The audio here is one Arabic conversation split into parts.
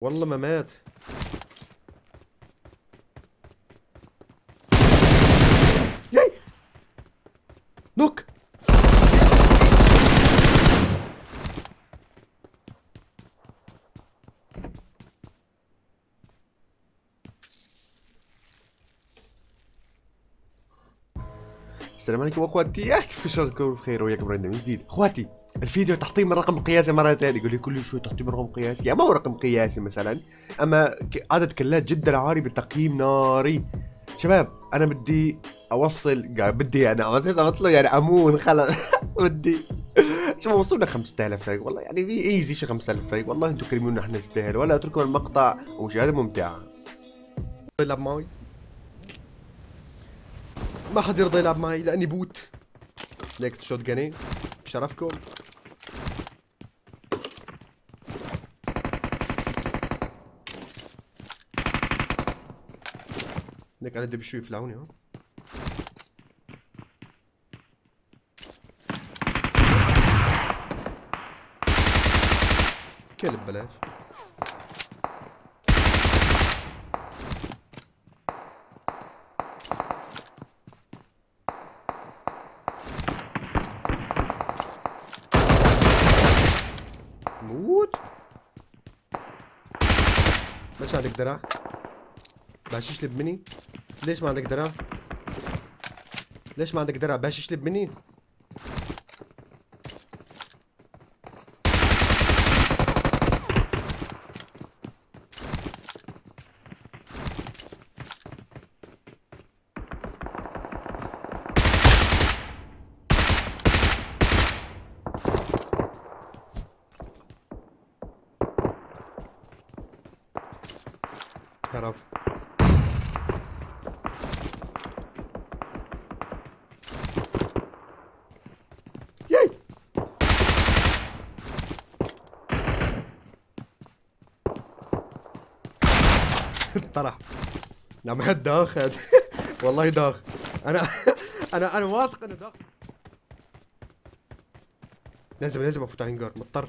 والله ما مات ياي نوك السلام عليكم أخواتي. كيف شلونكم بخير وياكم رندم جديد. أخواتي الفيديو تحطيم الرقم القياسي مرة ثانية. يقول لي كل شوي تحطيم رقم قياسي. ما هو رقم قياسي مثلا؟ أما عدد كلات جدا عالي بتقييم ناري. شباب أنا بدي أوصل بدي يعني أطلع يعني أمون خلص بدي. شوف وصلنا 5000 like والله يعني في easy شي 5000 like والله أنتم كريمون نحن نستاهل. ولا اتركوا المقطع. ومشاهده ممتعه يلعب معي ما حد يرضى يلعب معي لأني بوت. ليك شوت جاني بشرفكم ليك على الدب شوي يفلعوني ها؟ كلب بلاش. درع؟ باشيش لب مني؟ ليش ما عندك درع؟ ليش ما عندك درع؟ باشيش لب مني؟ طرح. نعم هاد داخ هاد والله داخ أنا أنا أنا واثق إنه داخ لازم لازم أفوت على الانجار مضطر.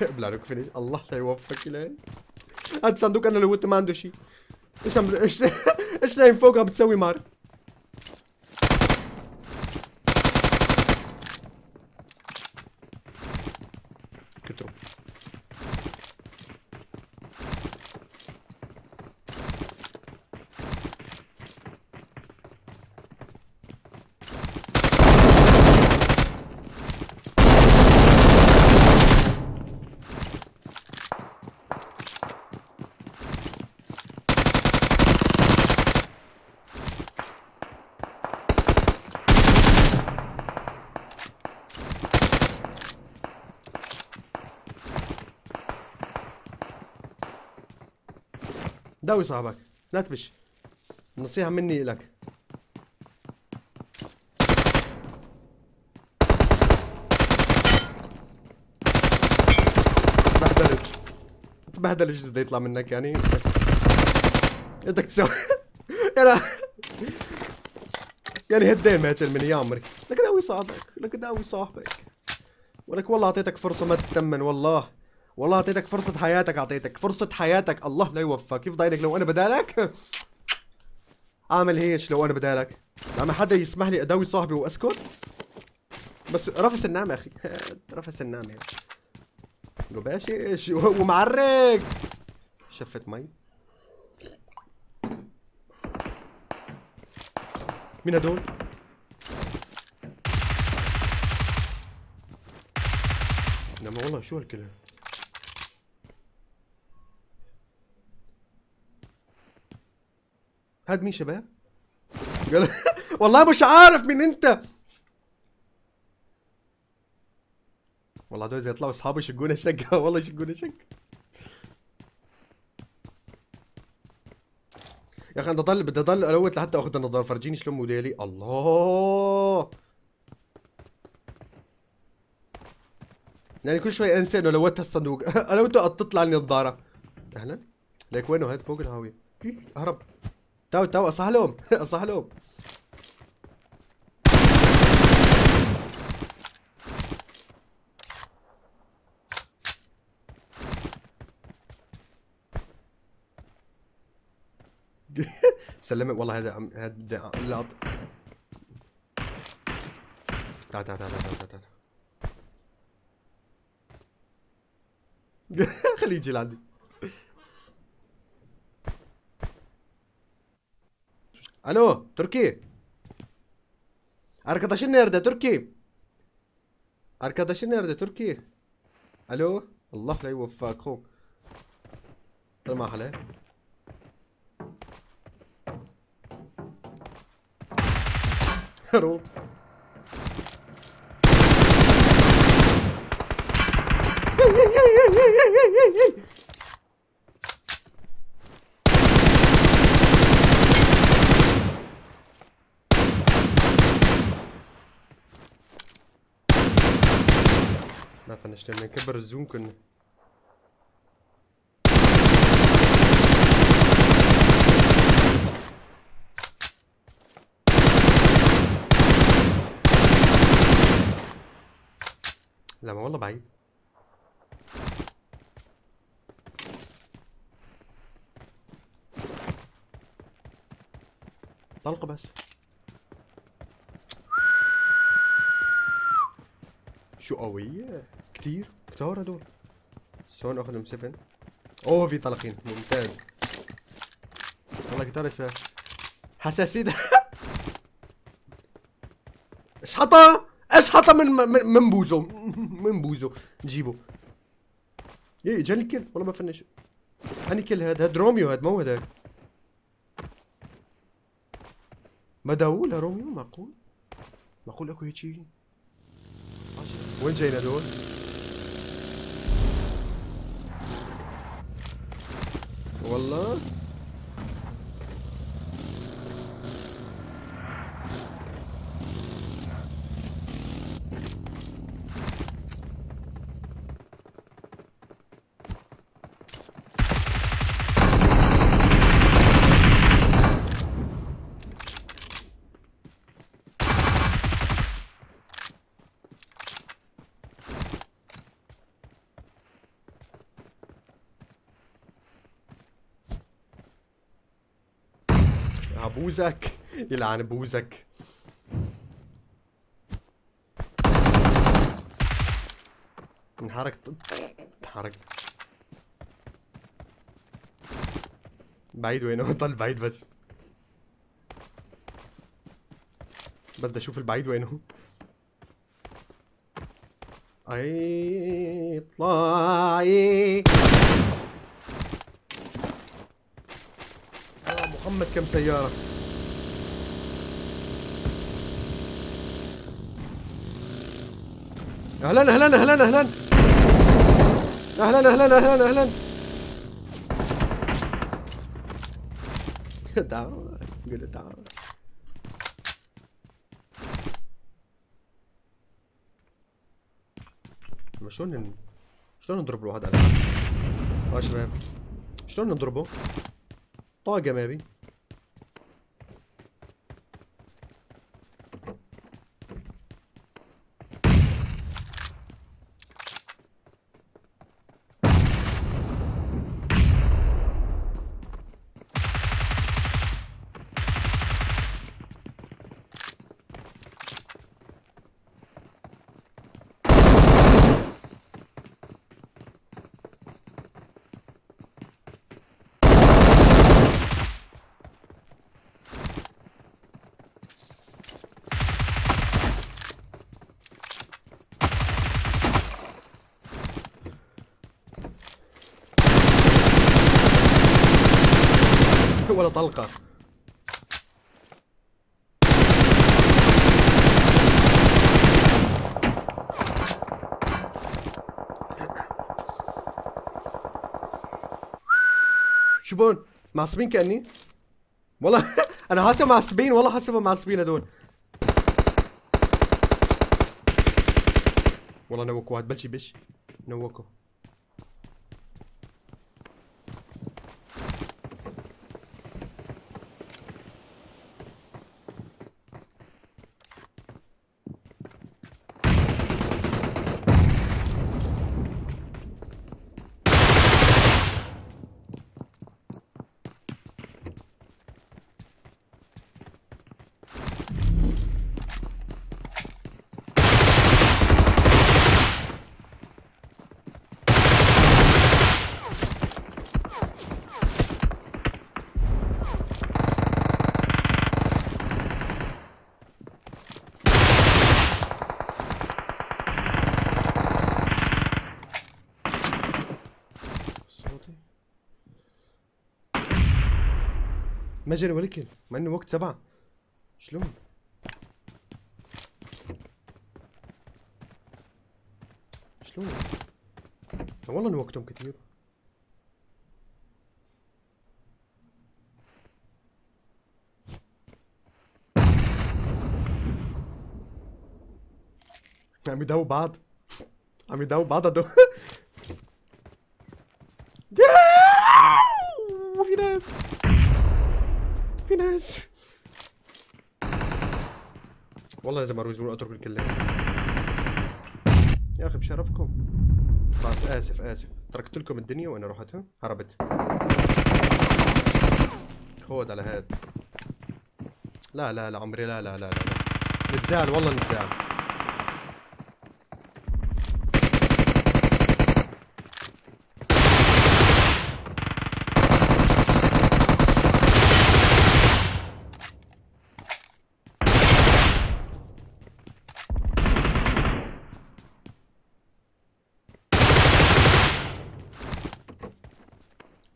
ابلع لك فينيش الله لا يوفقك الهي هاد صندوق أنا لو ما عنده شيء. إيش عم إيش إيش نايم فوقها بتسوي مار داوي صاحبك لا تبش. نصيحة مني لك. تبهدلت تبهدل إيش بده يطلع منك يعني. بدك تسوي يعني يعني هدين ما مني يا عمري لك داوي صاحبك لك داوي صاحبك. ولك والله أعطيتك فرصة ما تتمن والله. والله أعطيتك فرصة حياتك أعطيتك فرصة حياتك. الله لا يوفقك كيف ضايلك لو أنا بدالك؟ أعمل هيك لو أنا بدالك. لما حدا يسمح لي أداوي صاحبي وأسكت. بس رفس النعمة أخي. رفس النعمة لو باشش ومعرق. شفت مي. مين هدول؟ انما والله شو هالكلام؟ هاد مين شباب؟ والله مش عارف مين انت. والله هدول اذا يطلعوا أصحابي يشقونا شقة والله يشقونا شقة يا أخي أنا ضل بدي أضل الوت لحتى أخذ النظارة. فرجيني شلون موديلي. الله. يعني كل شوي أنسى إنه loot هالصندوق الوته تطلع النظارة. أهلا. ليك وينه هاد فوق الهاوية؟ إيه، هرب. تو تو اصح لهم. اصح لهم. سلمت والله هذا هذا بدي لا تعال تعال تعال تعال تعال تعال. خليه يجي لعندي. Alo Türkiye. Arkadaşın nerede Türkiye? Arkadaşın nerede Türkiye? Alo. Allah la yuvaffakum. Irmağa hele. Hello. فنشت لما نكبر الزوم كنا. لا ما والله بعيد. طلقة بس. شو قوية؟ كتير. كتار هدول. شلون أخذهم سفن أوه في طلقين. ممتاز. والله كتار يا شباب. حساسية إيش حطها إيش حطها من من من بوزو. من بوزو. نجيبه إيه جاني كل والله ما فنش. هاني كل هاد هاد روميو. هاد مو هداك مداول روميو؟ معقول؟ معقول أكو هيك شي؟ وين جايين هدول؟ والله؟ بوزك. يلعن بوزك. انحرك انحرك بعيد وين؟ هو بعيد بس. بدي أشوف البعيد وين هو. أي اطلعي محمد كم سيارة؟ أهلا أهلا أهلا أهلا. أهلا أهلا أهلا أهلا. تعال قول تعال شلون شلون نضرب له هذا آه شباب شلون نضربه؟ طاقة مابي ولا طلقة شبون معصبين كأني؟ والله أنا حاسب معصبين والله حاسبهم معصبين هدول. والله نوكوا واحد بلشي بش نوكوا. ولا كل مع إنه وقت سبعة. شلون؟ شلون؟ والله إنه وقتهم كثير. عم يداووا بعض. عم يداووا بعض هدول في ناس في ناس والله لازم أروح اترك الكلام يا أخي بشرفكم. خلاص آسف آسف. تركت لكم الدنيا وأنا رحت هربت. خود على هاد. لا لا لا عمري لا لا لا, لا. نتزعل والله نتزعل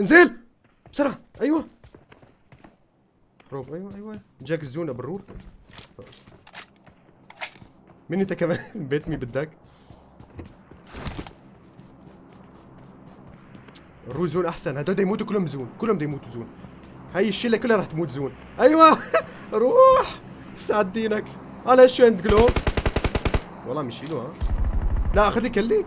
انزل! بسرعة! أيوه! هروب أيوه أيوه. جاك الزونة بالرور. مين أنت كمان؟ بيت مي بدك الرو زون أحسن. هدول يموتوا كلهم زون. كلهم يموتوا زون. هاي الشلة كلها رح تموت زون. أيوه! روح! استعد دينك على شو عند جلوب؟ والله مشيلو ها؟ لا أخذ لي كلي.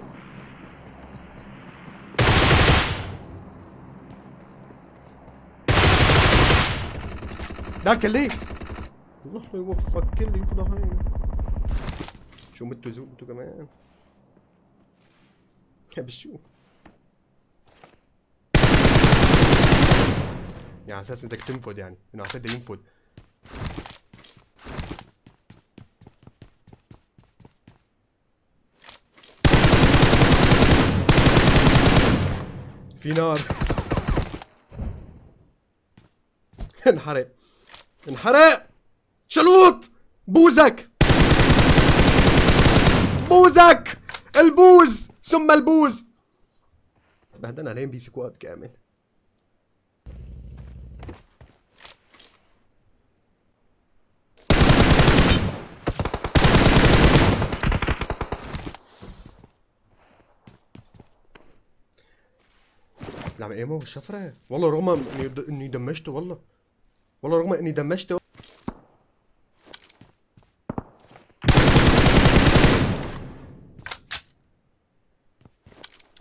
لا كلي الله يوفقك كلي فضحين شو متوا زون أنتوا كمان؟ يا بشو. يعني على أساس إنك تنفذ يعني. إنه على أساس بده ينفذ في نار. انحرق. انحرق. شلوط. بوزك. بوزك. البوز. ثم البوز. بهدلنا عليهم بي squad كامل. نعم ايمو الشفرة والله رغم اني دمجته والله. والله رغم إني دمجته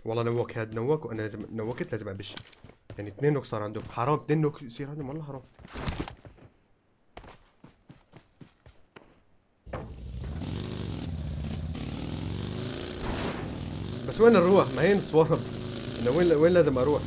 والله نوك هاد نوك وأنا لازم نوكت لازم أبش. يعني اثنين نوك صار عندهم. حرام اثنين نوك يصير عندهم والله حرام. بس وين نروح؟ ما هي نصواب إنه وين وين لازم أروح؟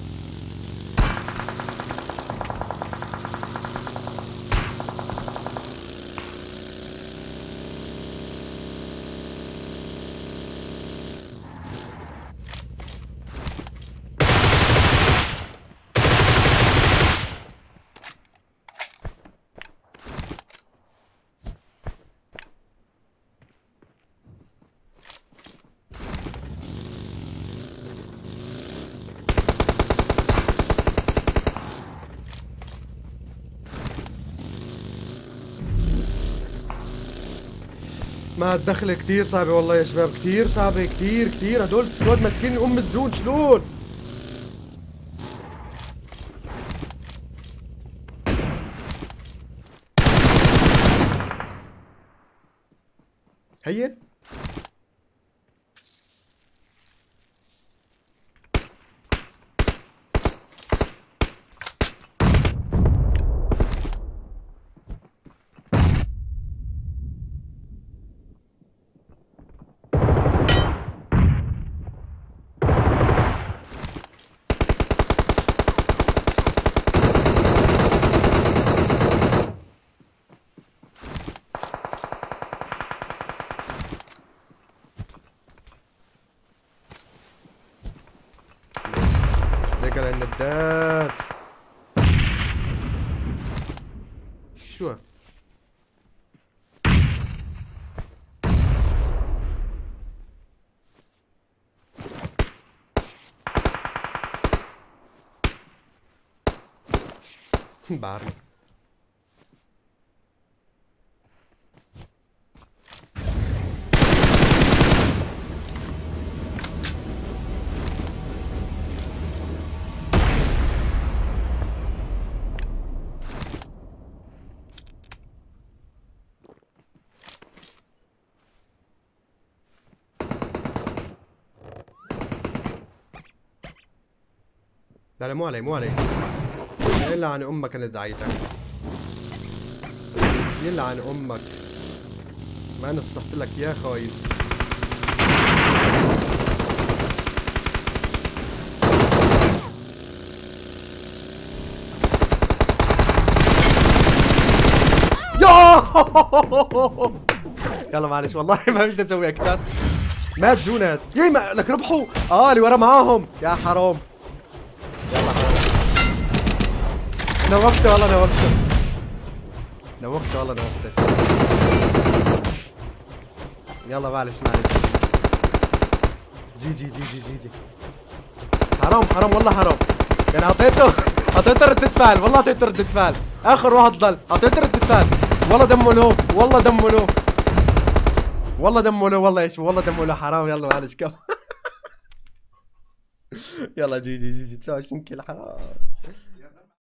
ما الدخلة كتير صعبة والله يا شباب كتير صعبة كتير كتير هدول سكواد ماسكين أم الزون شلون؟ هي Barney. Dale, muale, muale. إلا عن أمك أنا دعيتك. يلعن أمك. ما نصحت لك يا خايف يا يلا معلش والله ما مش نسوي أكثر مات زونات يي ما لك ربحوا آه اللي ورا معاهم يا حرام نوقته والله نوقته نوقته والله نوقته يلا معلش معلش جي جي جي جي جي جي. حرام حرام والله حرام. يعني أعطيته أعطيته ردة فعل. والله أعطيته ردة فعل. آخر واحد ضل. أعطيته ردة فعل. والله دمه له والله دمه له. والله دمه له والله إيش والله دمه له. حرام يلا معلش كم. يلا GG GG. 29 kill و حرام.